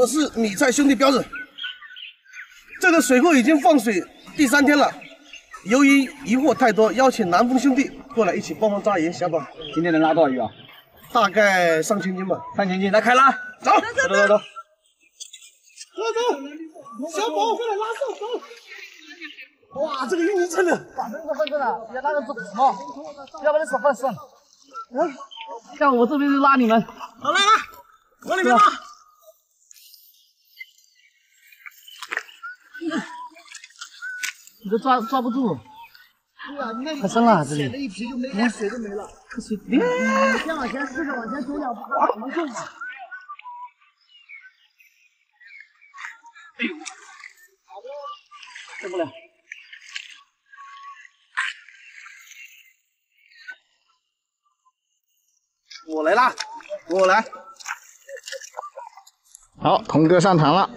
我是米菜兄弟标准。这个水库已经放水第三天了，由于渔获太多，邀请南风兄弟过来一起帮忙抓鱼。小宝，今天能拉多少鱼啊？大概上千斤吧。上千斤，来开拉，走，走走走走。走走，小宝过来拉上走。哇，这个淤泥真的，反正是分真的，别拉个是什么，要不然少份算了。嗯，像我这边就拉你们，好来来，往里面拉。你都抓抓不住，太深了这里，连水都没了，水，你先往前试试往前走两步，怎么救嘛？哎呦，受不了。我来啦，我来。好，童哥上场了。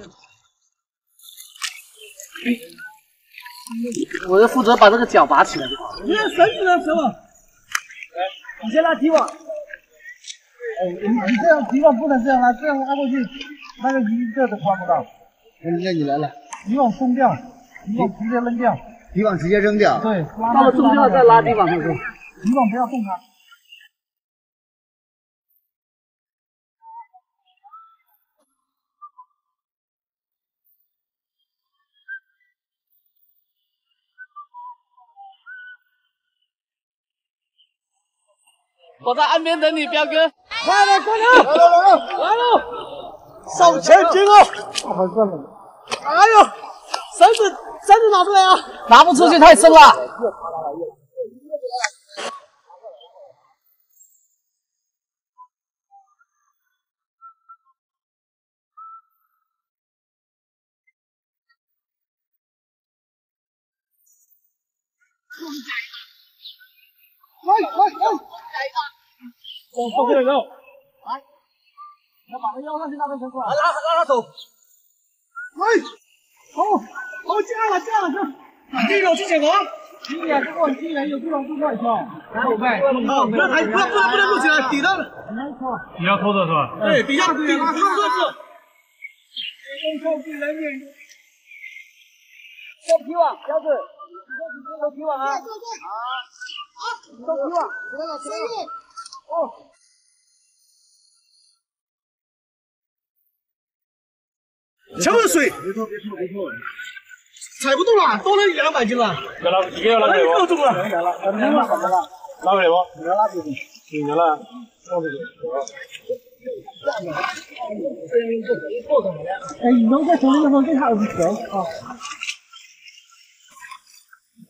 我就负责把这个脚拔起来就好。你绳子呢，小宝？你先拉提网。哎，你你这样提网不能这样拉，这样拉过去，那个鱼一个都抓不到。那那你来了。提网松掉，提网直接扔掉。提网直接扔掉。对，到了松掉再拉提网上去。提网不要动它。我在岸边等你，彪哥。快点，快点！来了，来了，来了！上千斤哦！好重了。哎呦，绳子绳子拿出来啊！拿不出去，太深了。来来来！往后面走，来，要把他腰上去那边伸出来，拉拉他走。来，好，好架了架了架，地表去捡王。你俩跟我进来有地方不快跳，来我们，好，不要抬，不要不能不能录起来，底的。你要偷的是吧？对，底下底底下桌子。用手去人脸。收皮网，标志，收皮网啊！啊，收皮网，来了，收皮。哦。全是水，别拖别拖别拖，踩不动了，多了一两百斤了。要拉几个要拉给我？够重了。来了，来了，好了，拉给我。你要拉几个？你来了，拉几个？哎，你能在手里面最好是球啊。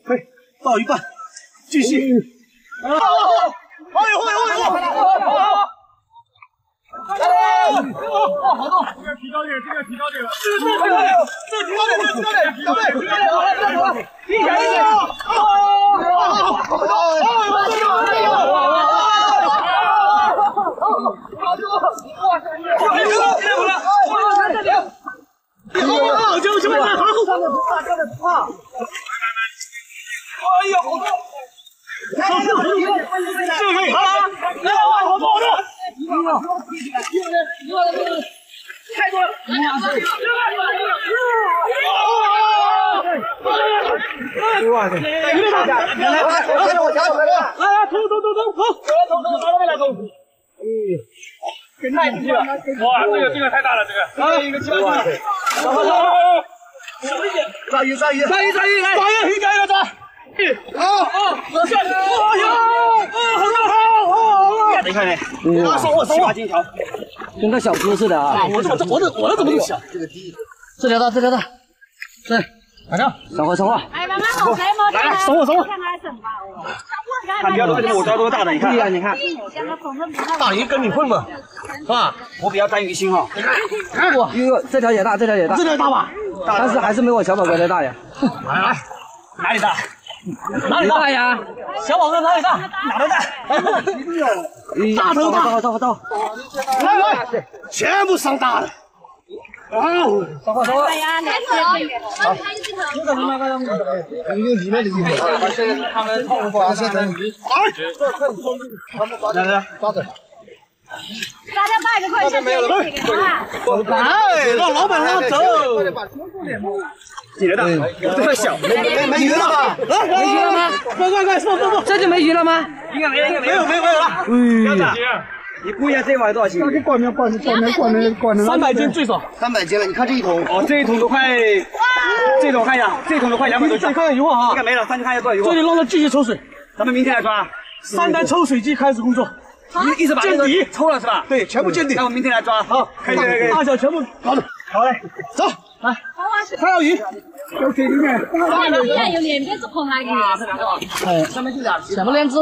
嘿，到一半，继续。好，好，好，有，有，有，好。来来，哇，好多！这个提高点，这个提高点，是是，提高点，这提高点，提高点，提高点，提高点，好，再走，一点一点，好，好，好，好，哇塞，别跑了，别跑了，我在这里。好，就就在这，好，上面不怕，上面不怕。哎呀，好多！来来来，这个好了，来，哇，好多好多。了，太多了！哇塞！来来来，来来，我夹走来，来来，走走走走，走，走走走，拿那边来走。哎，给太出去了！哇，这个这个太大了，这个。来一个七八斤。好好好，小一点，抓鱼鲨鱼，鲨鱼鲨鱼，来，抓鱼，一个一个抓。好好，下去！哎呀，啊，好大好，好，好，收我七八斤条，跟个小猪似的啊！我这我这我这我这怎么这么小？这条大，这条大，对，哪条？上货上货！哎，慢慢走，来嘛，来来，收我收我！看标准，我抓多大的？你看，你看，大鱼跟你混吧，是吧？我比较沾鱼腥哈。哇，哟，这条也大，这条也大，这条大吧？但是还是没我小宝哥的大呀。来来，哪里大？哪里大呀？小宝哥哪里大？哪里大？大头大，到到到，来来，全部上大。哎呀，来好，这个是哪个样子？因为里面的鱼，这个是他们泡发现的鱼。来来，抓着。抓大家拜个快，下面有几个啊？哎，让老板让他走。几人的？这么小，没没没鱼了吧？来没鱼了吗？快快快，放放放！这就没鱼了吗？应该没了，应该没有没有没有了。彪子，你估一下这碗多少斤？挂名挂名挂名挂名挂名三百斤最少。三百斤了，你看这一桶，哦，这一桶都快，这桶看一下，这桶都快两百多斤。再看看油啊应该！没了，上去看一下多少油这。里让他继续抽水，咱们明天来抓，三台抽水机开始工作。一一直把那个见底抽了是吧？对，全部见底那。我明天来抓。好，可以可以可以。大小全部搞的。好嘞，走，来，看到鱼，有给里面，现在有两边是空来的。哎，下面就两只，前面两只，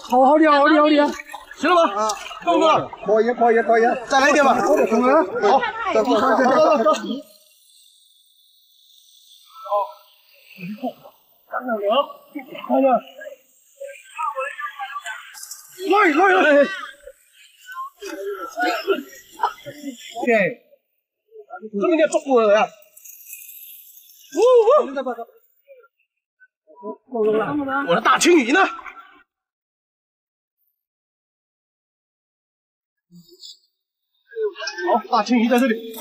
好好的好的好的，行了吗？够不够？可以可以可以，再来一点吧。好，走走走走走。来来来。OK，这么点中国人啊！呜呜，我的大青鱼呢？好，大青鱼在这里。